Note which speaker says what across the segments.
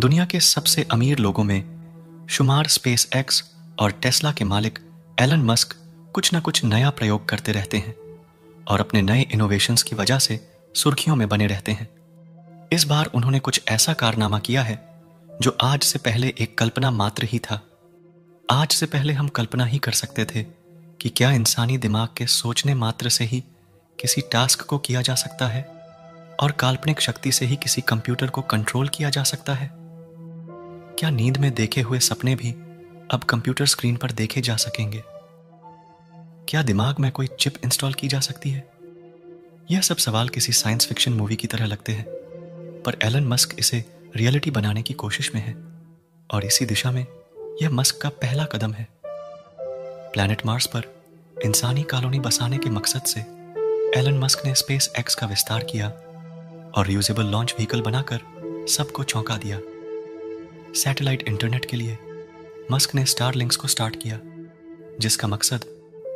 Speaker 1: दुनिया के सबसे अमीर लोगों में शुमार स्पेस एक्स और टेस्ला के मालिक एलन मस्क कुछ ना कुछ नया प्रयोग करते रहते हैं और अपने नए इनोवेशंस की वजह से सुर्खियों में बने रहते हैं। इस बार उन्होंने कुछ ऐसा कारनामा किया है जो आज से पहले एक कल्पना मात्र ही था। आज से पहले हम कल्पना ही कर सकते थे कि क्या इंसानी दिमाग के सोचने मात्र से ही किसी टास्क को किया जा सकता है और काल्पनिक शक्ति से ही किसी कंप्यूटर को कंट्रोल किया जा सकता है। क्या नींद में देखे हुए सपने भी अब कंप्यूटर स्क्रीन पर देखे जा सकेंगे? क्या दिमाग में कोई चिप इंस्टॉल की जा सकती है? यह सब सवाल किसी साइंस फिक्शन मूवी की तरह लगते हैं, पर एलन मस्क इसे रियलिटी बनाने की कोशिश में है, और इसी दिशा में यह मस्क का पहला कदम है। प्लैनेट मार्स पर इंसानी कॉलोनी बसाने के मकसद से एलन मस्क ने स्पेस एक्स का विस्तार किया और रियूजेबल लॉन्च व्हीकल बनाकर सबको चौंका दिया। सैटेलाइट इंटरनेट के लिए, मस्क ने स्टार लिंक्स को स्टार्ट किया, जिसका मकसद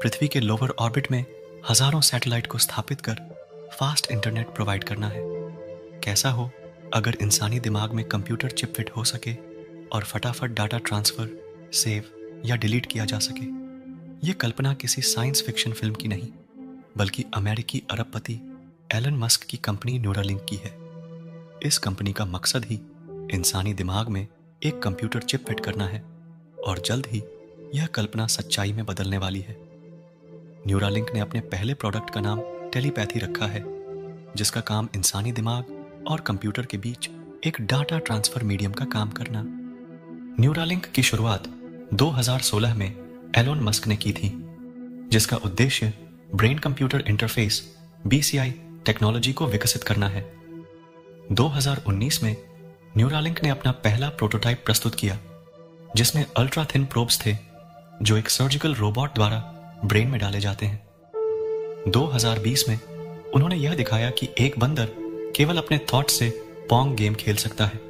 Speaker 1: पृथ्वी के लोअर ऑर्बिट में हज़ारों सैटेलाइट को स्थापित कर फास्ट इंटरनेट प्रोवाइड करना है। कैसा हो अगर इंसानी दिमाग में कंप्यूटर चिप फिट हो सके और फटाफट डाटा ट्रांसफ़र, सेव या डिलीट किया जा सके? ये कल्पना किसी साइंस फिक्शन फ़िल्म की नहीं, बल्कि अमेरिकी अरबपति एलन मस्क की कंपनी न्यूरालिंक की है। इस कंपनी का मकसद ही इंसानी दिमाग में एक कंप्यूटर चिप फिट करना है और जल्द ही यह कल्पना सच्चाई में बदलने वाली है। न्यूरालिंक ने अपने पहले प्रोडक्ट का नाम टेलीपैथी रखा है, जिसका काम इंसानी दिमाग और कंप्यूटर के बीच एक डाटा ट्रांसफ़र मीडियम का काम करना। न्यूरालिंक की शुरुआत 2016 में एलोन मस्क ने की थी, जिसका उद्देश्य brain computer interface BCI technology को विकसित करना है। 2019 में न्यूरालिंक ने अपना पहला प्रोटोटाइप प्रस्तुत किया, जिसमें अल्ट्रा थिन प्रोब्स थे, जो एक सर्जिकल रोबोट द्वारा ब्रेन में डाले जाते हैं। 2020 में उन्होंने यह दिखाया कि एक बंदर केवल अपने थॉट से पोंग गेम खेल सकता है।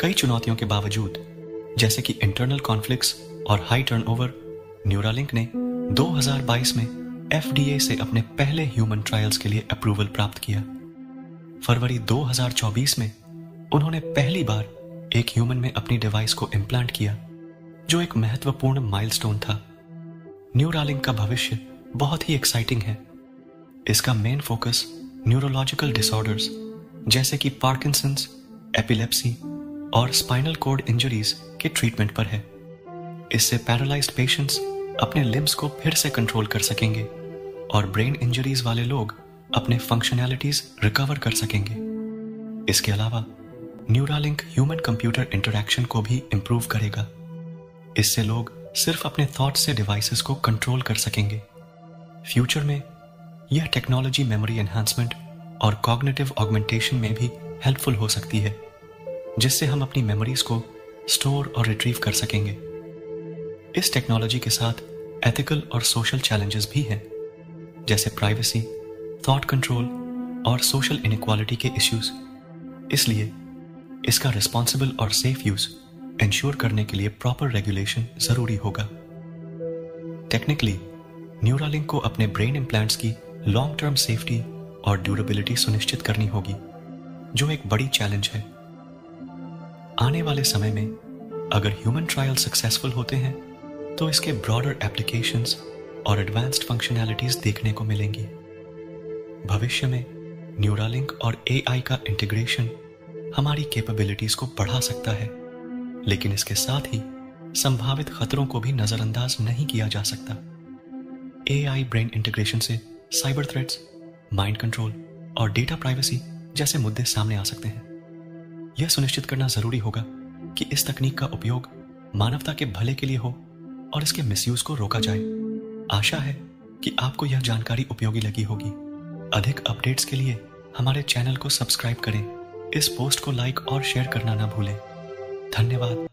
Speaker 1: कई चुनौतियों के बावजूद, जैसे कि इंटरनल कॉन्फ्लिक्ट्स और हाई टर्नओवर न्यूरालिंक ने 2022 में एफडीए से अपने पहले ह्यूमन ट्रायल्स के लिए अप्रूवल प्राप्त किया। फरवरी 2024 में उन्होंने पहली बार एक ह्यूमन में अपनी डिवाइस को इम्प्लांट किया, जो एक महत्वपूर्ण माइलस्टोन था। न्यूरालिंक का भविष्य बहुत ही एक्साइटिंग है। इसका मेन फोकस न्यूरोलॉजिकल डिसऑर्डर्स जैसे कि पार्किंसंस एपिलेप्सी और स्पाइनल कोड इंजरीज के ट्रीटमेंट पर है। इससे पैरालाइज्ड पेशेंट्स अपने लिम्स को फिर से कंट्रोल कर सकेंगे और ब्रेन इंजरीज वाले लोग अपने फंक्शनैलिटीज रिकवर कर सकेंगे। इसके अलावा न्यूरालिंक ह्यूमन कंप्यूटर इंटरेक्शन को भी इम्प्रूव करेगा। इससे लोग सिर्फ़ अपने थॉट से डिवाइसेस को कंट्रोल कर सकेंगे। फ्यूचर में यह टेक्नोलॉजी मेमोरी एनहांसमेंट और कॉग्निटिव ऑगमेंटेशन में भी हेल्पफुल हो सकती है, जिससे हम अपनी मेमोरीज को स्टोर और रिट्रीव कर सकेंगे। इस टेक्नोलॉजी के साथ एथिकल और सोशल चैलेंजेस भी हैं, जैसे प्राइवेसी थॉट कंट्रोल और सोशल इनक्वालिटी के इश्यूज़ इसलिए इसका रिस्पॉन्सिबल और सेफ़ यूज़ इंश्योर करने के लिए प्रॉपर रेगुलेशन ज़रूरी होगा। टेक्निकली न्यूरालिंक को अपने ब्रेन इम्प्लांट्स की लॉन्ग टर्म सेफ्टी और ड्यूरेबिलिटी सुनिश्चित करनी होगी, जो एक बड़ी चैलेंज है। आने वाले समय में, अगर ह्यूमन ट्रायल सक्सेसफुल होते हैं तो इसके ब्रॉडर एप्लीकेशंस और एडवांस्ड फंक्शनैलिटीज देखने को मिलेंगी। भविष्य में न्यूरालिंक और एआई का इंटीग्रेशन हमारी कैपेबिलिटीज को बढ़ा सकता है, लेकिन इसके साथ ही संभावित खतरों को भी नजरअंदाज नहीं किया जा सकता। एआई ब्रेन इंटीग्रेशन से साइबर थ्रेट्स माइंड कंट्रोल और डेटा प्राइवेसी जैसे मुद्दे सामने आ सकते हैं। यह सुनिश्चित करना ज़रूरी होगा कि इस तकनीक का उपयोग मानवता के भले के लिए हो और इसके मिसयूज को रोका जाए। आशा है कि आपको यह जानकारी उपयोगी लगी होगी। अधिक अपडेट्स के लिए हमारे चैनल को सब्सक्राइब करें। इस पोस्ट को लाइक और शेयर करना ना भूलें। धन्यवाद।